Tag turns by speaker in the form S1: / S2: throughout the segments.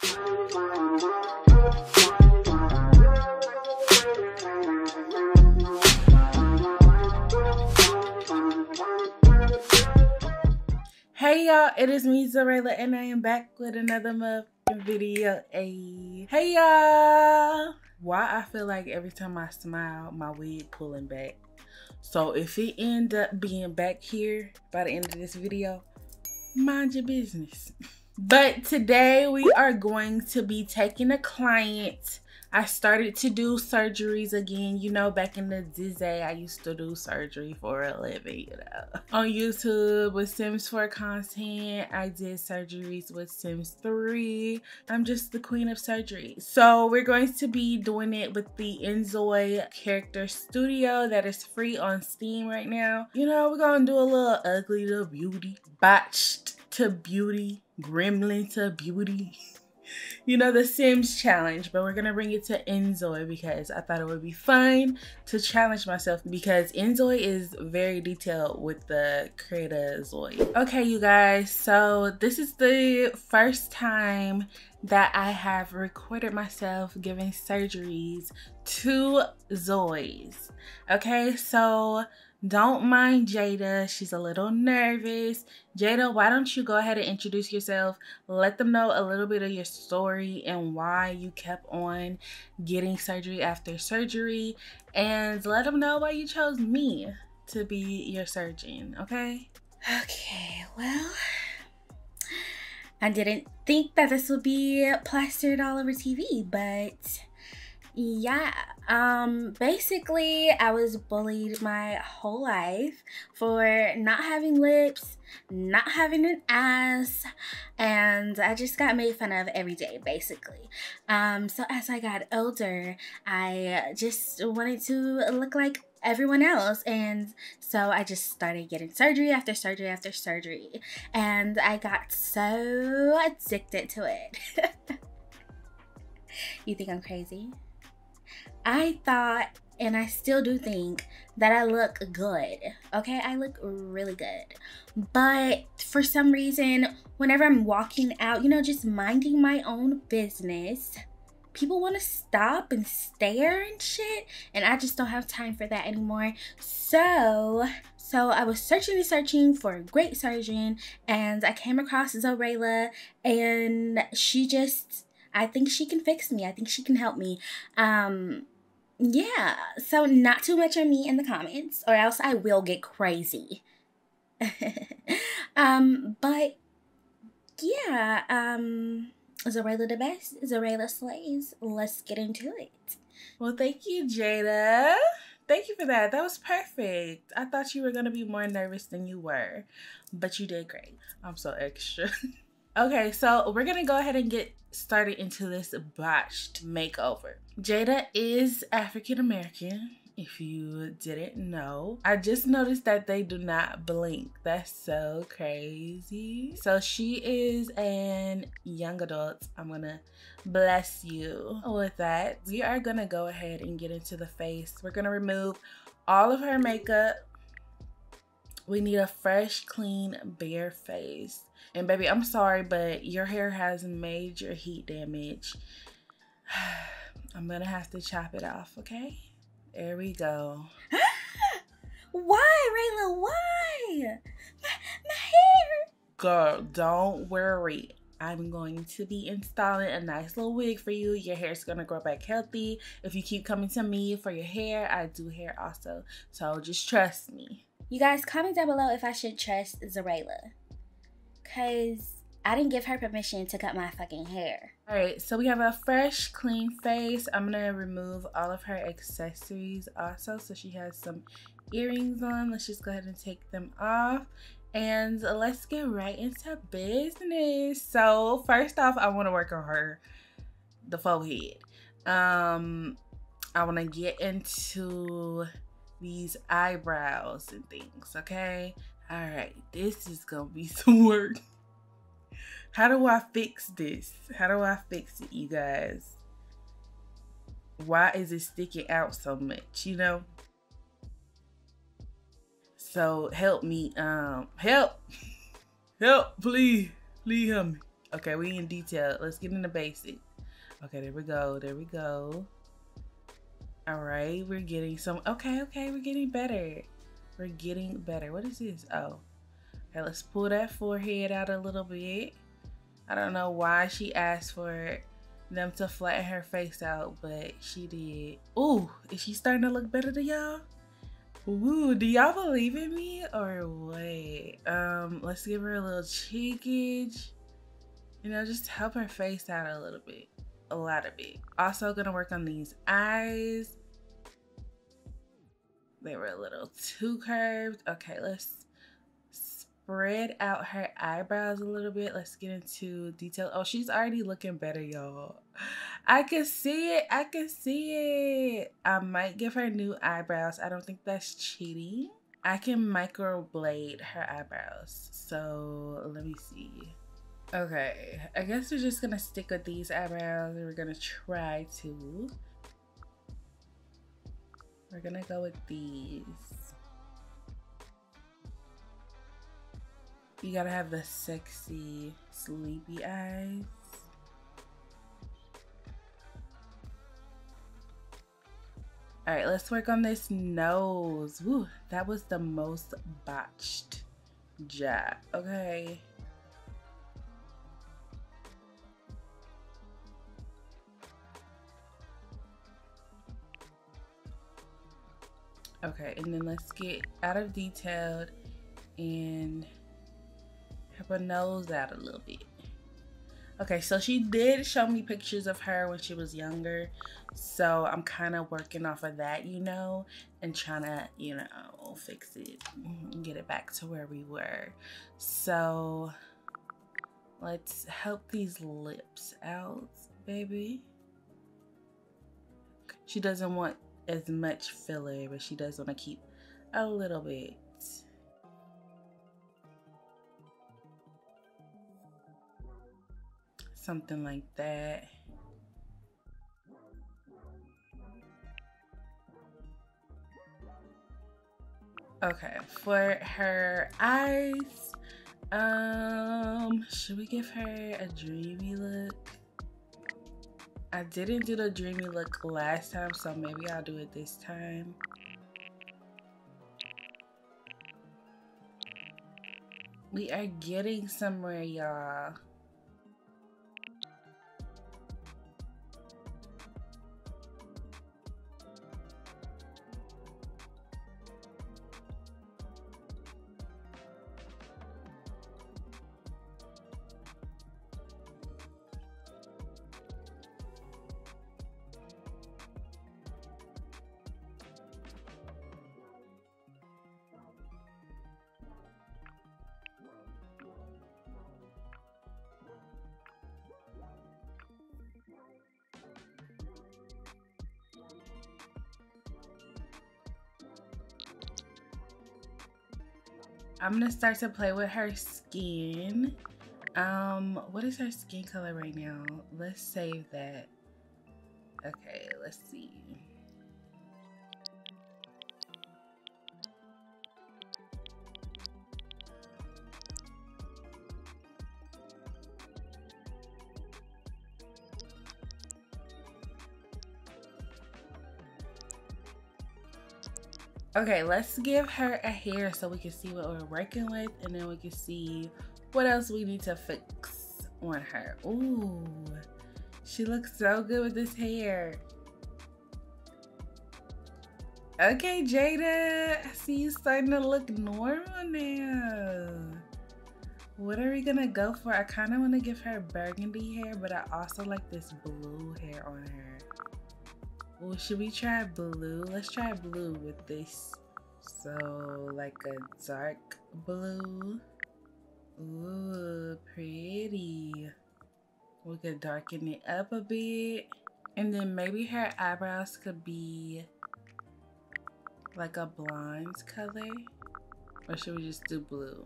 S1: Hey y'all, it is me Xureila and I am back with another motherfucking video. Hey, hey y'all. Why I feel like every time I smile, my wig pulling back. So if it end up being back here by the end of this video, mind your business. But today we are going to be taking a client I started to do surgeries again. You know, back in the day, I used to do surgery for a living, you know. On YouTube with Sims 4 content, I did surgeries with Sims 3. I'm just the queen of surgery. So we're going to be doing it with the Inzoi Character Studio that is free on Steam right now. You know, we're to do a little ugly to beauty, botched to beauty, gremlin to beauty. you know, the Sims challenge, but we're gonna bring it to Inzoi because I thought it would be fun to challenge myself because Inzoi is very detailed with the creator Zoi. Okay, you guys, so this is the first time that I have recorded myself giving surgeries to Zois. Okay, so don't mind Jada. She's a little nervous. Jada, why don't you go ahead and introduce yourself? Let them know a little bit of your story and why you kept on getting surgery after surgery. And let them know why you chose me to be your surgeon, okay?
S2: Okay, well, I didn't think that this would be plastered all over TV, but yeah, um, basically, I was bullied my whole life for not having lips, not having an ass, and I just got made fun of every day, basically. Um, so as I got older, I just wanted to look like everyone else and so I just started getting surgery after surgery after surgery and I got so addicted to it. you think I'm crazy? I thought, and I still do think, that I look good. Okay, I look really good. But for some reason, whenever I'm walking out, you know, just minding my own business, people want to stop and stare and shit. And I just don't have time for that anymore. So, so I was searching and searching for a great surgeon and I came across Xureila and she just I think she can fix me. I think she can help me. Um yeah, so not too much on me in the comments, or else I will get crazy. um, but yeah, um, Xureila the best, Xureila slays. Let's get into it.
S1: Well, thank you, Jada. Thank you for that. That was perfect. I thought you were gonna be more nervous than you were, but you did great. I'm so extra. okay, so we're gonna go ahead and get started into this botched makeover. Jada is African American, if you didn't know. I just noticed that they do not blink. That's so crazy. So she is an young adult. I'm gonna bless you with that. We are gonna go ahead and get into the face. We're gonna remove all of her makeup. We need a fresh, clean, bare face. And baby, I'm sorry, but your hair has major heat damage. I'm gonna have to chop it off, okay? There we go.
S2: why, Rayla? Why? My, my hair.
S1: Girl, don't worry. I'm going to be installing a nice little wig for you. Your hair's gonna grow back healthy. If you keep coming to me for your hair, I do hair also. So just trust me.
S2: You guys comment down below if I should trust Xureila. Cause I didn't give her permission to cut my fucking hair.
S1: All right, so we have a fresh, clean face. I'm gonna remove all of her accessories also. So she has some earrings on. Let's just go ahead and take them off. And let's get right into business. So first off, I wanna work on her, the forehead. Um, I wanna get into these eyebrows and things, okay? All right, this is gonna be some work. How do I fix this? How do I fix it, you guys? Why is it sticking out so much, you know? So help me, um, help, help, please, please help me. Okay, we in detail. Let's get into basic. Okay, there we go. There we go. All right, we're getting some. Okay, okay, we're getting better. We're getting better. What is this? Oh, okay. Let's pull that forehead out a little bit. I don't know why she asked for them to flatten her face out, but she did. Ooh, is she starting to look better to y'all? Ooh, do y'all believe in me or what? Um, let's give her a little cheekage. You know, just help her face out a little bit. A lot of it. Also gonna work on these eyes. They were a little too curved. Okay, let's spread out her eyebrows a little bit. Let's get into detail. Oh, she's already looking better, y'all. I can see it. I can see it. I might give her new eyebrows. I don't think that's cheating. I can microblade her eyebrows. So let me see. Okay, I guess we're just gonna stick with these eyebrows. We're gonna try to. We're gonna go with these. You gotta have the sexy, sleepy eyes. All right, let's work on this nose. Woo, that was the most botched job. Okay. Okay, and then let's get out of detailed and help her nose out a little bit. Okay, so she did show me pictures of her when she was younger. So I'm kind of working off of that, you know, and trying to, you know, fix it and get it back to where we were. So let's help these lips out, baby. She doesn't want as much filler, but she does want to keep a little bit. Something like that. Okay, for her eyes, um, should we give her a dreamy look? I didn't do the dreamy look last time, so maybe I'll do it this time. We are getting somewhere, y'all. I'm gonna start to play with her skin. Um, what is her skin color right now? Let's save that. Okay, let's see. Okay, let's give her a hair so we can see what we're working with and then we can see what else we need to fix on her. Ooh, she looks so good with this hair. Okay, Jada, I see you starting to look normal now. What are we gonna go for? I kind of want to give her burgundy hair, but I also like this blue hair on her. Well, should we try blue? Let's try blue with this. So, like a dark blue. Ooh, pretty. We could darken it up a bit. And then maybe her eyebrows could be like a blonde color. Or should we just do blue?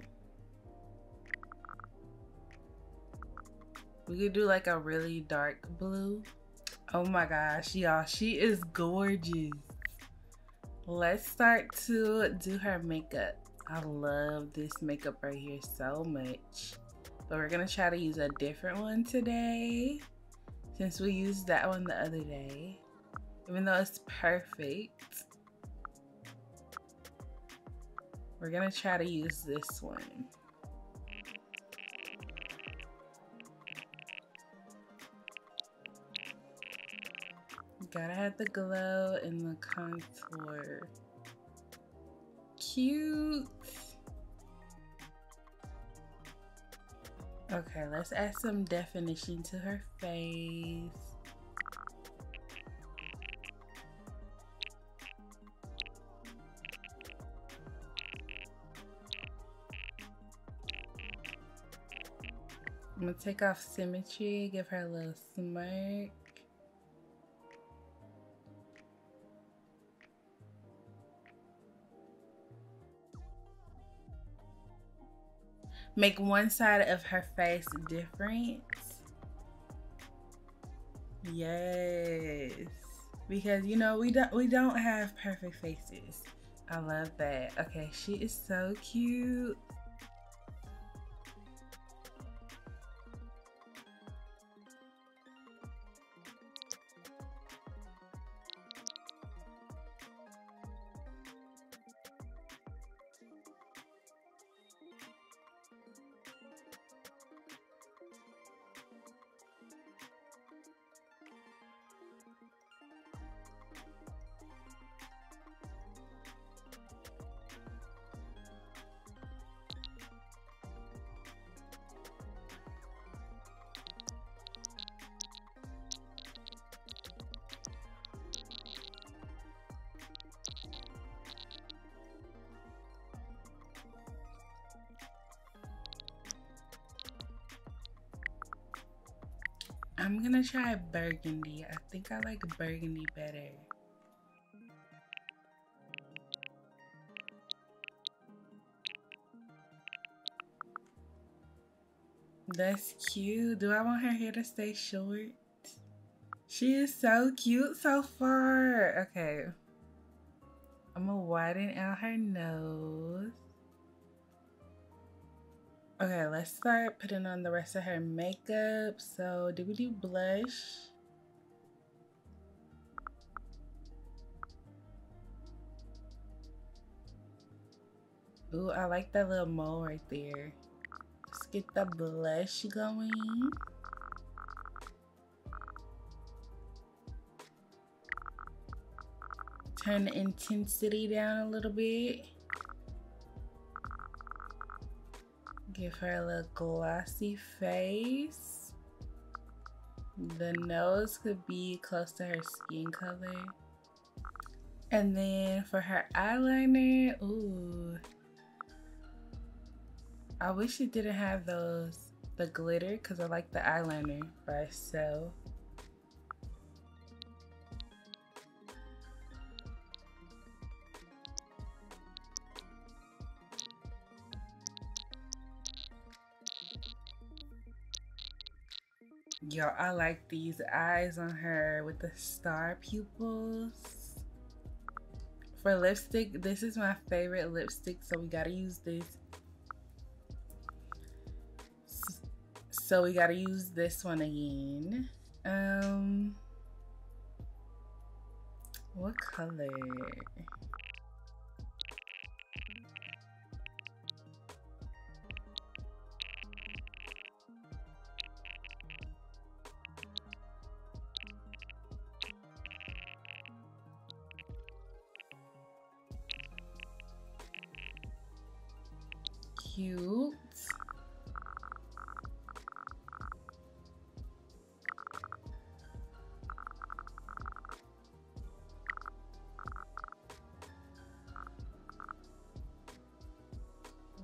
S1: We could do like a really dark blue. Oh my gosh, y'all, she is gorgeous. Let's start to do her makeup. I love this makeup right here so much. But we're gonna try to use a different one today since we used that one the other day. Even though it's perfect, we're gonna try to use this one. Gotta have the glow and the contour. Cute. Okay, let's add some definition to her face. I'm gonna take off symmetry, give her a little smirk. Make one side of her face different. Yes. Because you know we don't we don't have perfect faces. I love that. Okay, she is so cute. I'm gonna try burgundy. I think I like burgundy better. That's cute. Do I want her hair to stay short? She is so cute so far. Okay. I'm gonna widen out her nose. Okay, let's start putting on the rest of her makeup. So, did we do blush? Ooh, I like that little mole right there. Let's get the blush going. Turn the intensity down a little bit. Give her a little glossy face. The nose could be close to her skin color. And then for her eyeliner, ooh. I wish it didn't have those, the glitter, because I like the eyeliner by itself. Yo, I like these eyes on her with the star pupils. For lipstick, this is my favorite lipstick, so we gotta use this. So we gotta use this one again. Um, what color? Cute.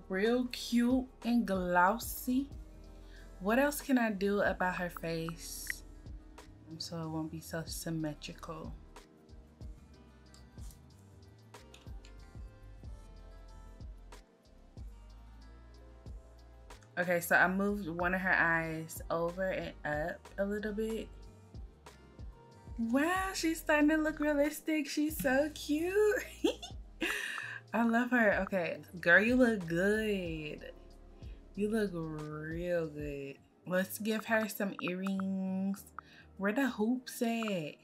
S1: Real cute and glossy. What else can I do about her face so it won't be so symmetrical? Okay, so I moved one of her eyes over and up a little bit. Wow, she's starting to look realistic. She's so cute. I love her. Okay, girl, you look good. You look real good. Let's give her some earrings. Where the hoops at?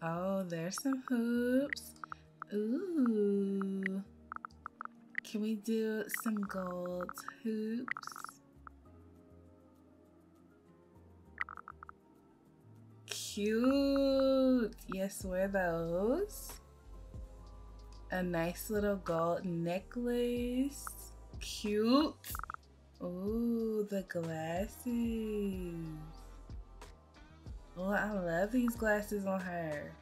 S1: Oh, there's some hoops. Ooh. Can we do some gold hoops? Cute. Yes, wear those. A nice little gold necklace. Cute. Ooh, the glasses. Oh, I love these glasses on her.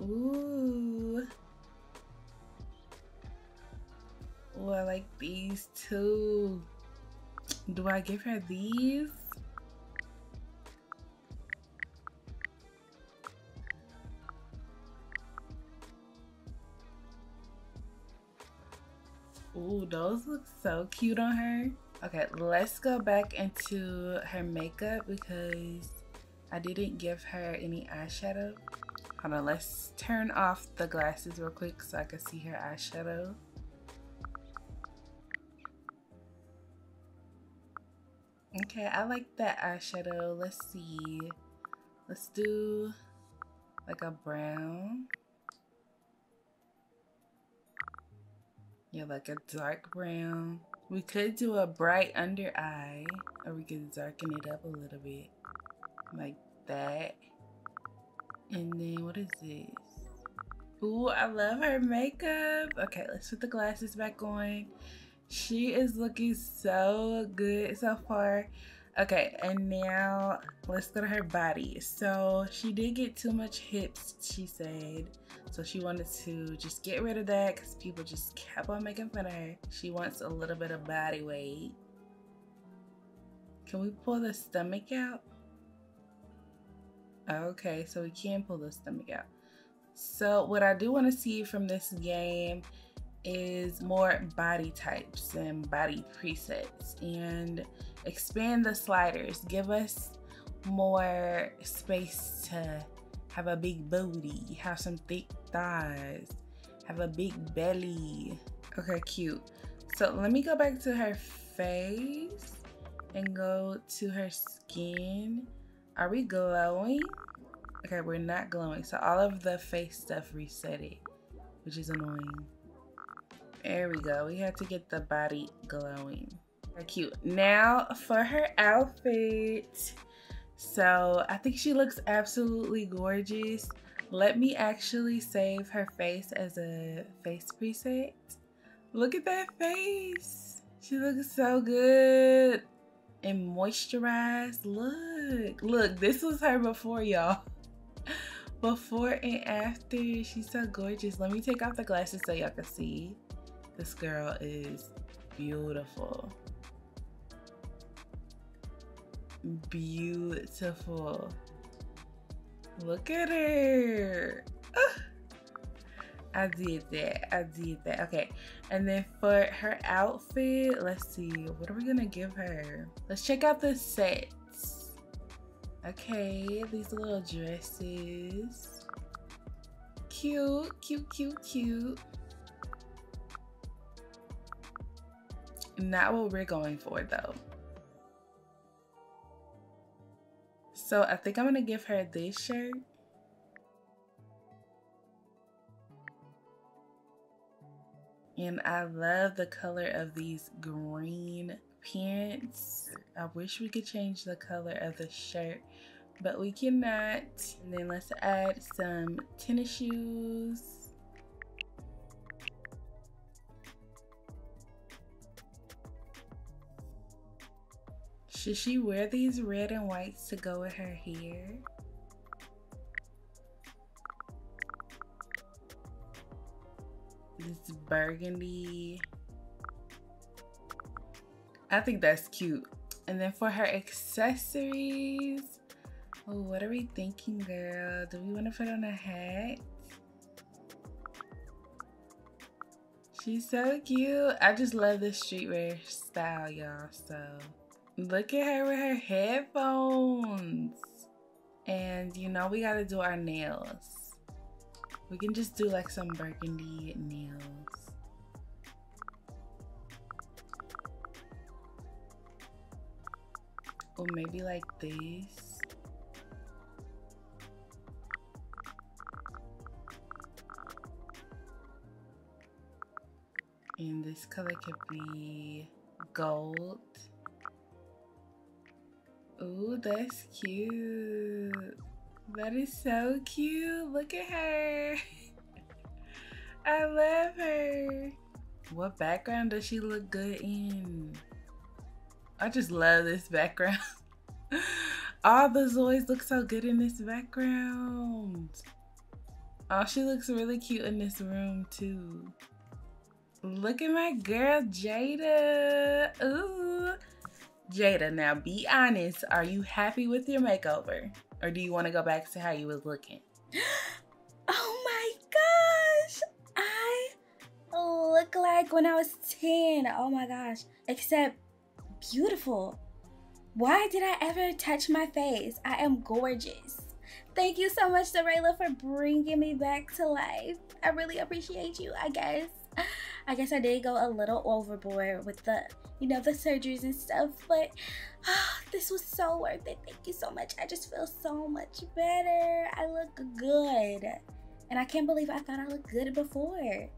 S1: Ooh. Oh, I like these too. Do I give her these? Ooh, those look so cute on her. Okay, let's go back into her makeup because I didn't give her any eyeshadow. Hold on, let's turn off the glasses real quick so I can see her eyeshadow. Okay, I like that eyeshadow. Let's see. Let's do like a brown. Yeah, like a dark brown. We could do a bright under eye, or we could darken it up a little bit. Like that. And then, what is this? Ooh, I love her makeup. Okay, let's put the glasses back on. She is looking so good so far. Okay, and now let's go to her body. So she did get too much hips, she said. So she wanted to just get rid of that because people just kept on making fun of her. She wants a little bit of body weight. Can we pull the stomach out? Okay, so we can pull the stomach out. So what I do want to see from this game is more body types and body presets and expand the sliders. Give us more space to have a big booty, have some thick thighs, have a big belly. Okay, cute. So let me go back to her face and go to her skin. Are we glowing? Okay, we're not glowing. So all of the face stuff reset it, which is annoying. There we go. We had to get the body glowing. Cute. Now for her outfit. So I think she looks absolutely gorgeous. Let me actually save her face as a face preset. Look at that face. She looks so good and moisturized. Look, look, this was her before y'all. Before and after, she's so gorgeous. Let me take off the glasses so y'all can see. This girl is beautiful. Beautiful. Look at her. I did that. I did that. Okay. And then for her outfit, let's see. What are we going to give her? Let's check out the sets. Okay. These little dresses. Cute, cute, cute, cute. Not what we're going for though. So I think I'm gonna give her this shirt. And I love the color of these green pants. I wish we could change the color of the shirt, but we cannot. And then let's add some tennis shoes. Should she wear these red and whites to go with her hair? This burgundy. I think that's cute. And then for her accessories, oh, what are we thinking, girl? Do we want to put on a hat? She's so cute. I just love the streetwear style, y'all. So Look at her with her headphones. And you know, we gotta do our nails. We can just do like some burgundy nails. Or maybe like this. And this color could be gold. Ooh, that's cute. That is so cute. Look at her. I love her. What background does she look good in? I just love this background. All the Zois look so good in this background. Oh, she looks really cute in this room too. Look at my girl Jada. Ooh. Jada, now be honest. Are you happy with your makeover? Or do you want to go back to how you was looking?
S2: Oh my gosh. I look like when I was 10. Oh my gosh. Except beautiful. Why did I ever touch my face? I am gorgeous. Thank you so much, Xureila, for bringing me back to life. I really appreciate you, I guess. I guess I did go a little overboard with the, you know, the surgeries and stuff, but oh, this was so worth it. Thank you so much. I just feel so much better. I look good. And I can't believe I thought I looked good before.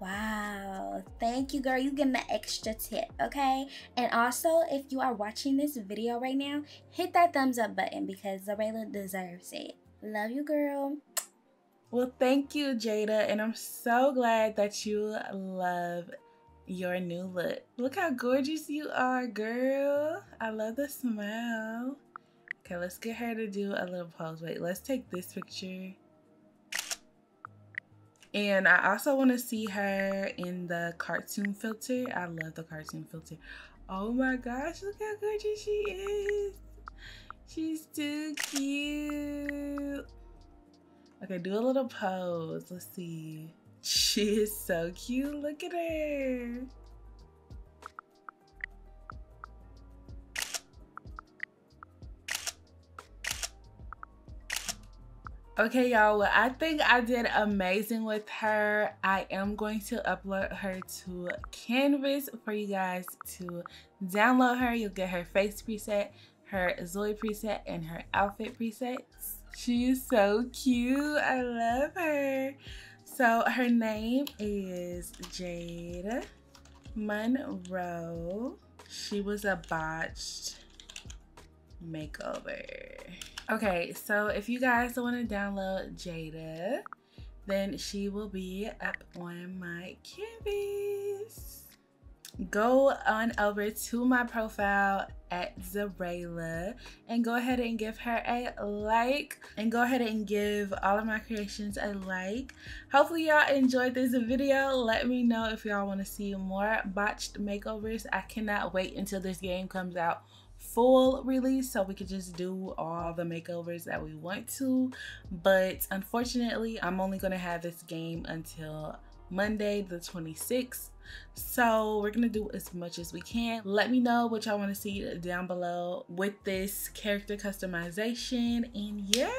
S2: Wow. Thank you, girl. You getting the extra tip, okay? And also, if you are watching this video right now, hit that thumbs up button because Xureila deserves it. Love you, girl.
S1: Well, thank you, Jada, and I'm so glad that you love your new look. Look how gorgeous you are, girl. I love the smile. Okay, let's get her to do a little pose. Wait, let's take this picture. And I also want to see her in the cartoon filter. I love the cartoon filter. Oh my gosh, look how gorgeous she is. She's too cute. Okay, do a little pose. Let's see. She is so cute. Look at her. Okay, y'all. Well, I think I did amazing with her. I am going to upload her to Canvas for you guys to download her. You'll get her face preset, her Zoi preset, and her outfit presets. She is so cute. I love her. So her name is Jade Monroe. She was a botched makeover. Okay, so if you guys want to download Jada, then she will be up on my canvas go on over to my profile at Xureila and go ahead and give her a like and go ahead and give all of my creations a like. Hopefully y'all enjoyed this video. Let me know if y'all want to see more botched makeovers. I cannot wait until this game comes out full release so we could just do all the makeovers that we want to but unfortunately i'm only going to have this game until monday the 26th so we're gonna do as much as we can. Let me know what y'all wanna see down below with this character customization. And yeah,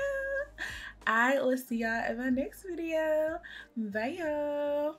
S1: I will see y'all in my next video. Bye y'all.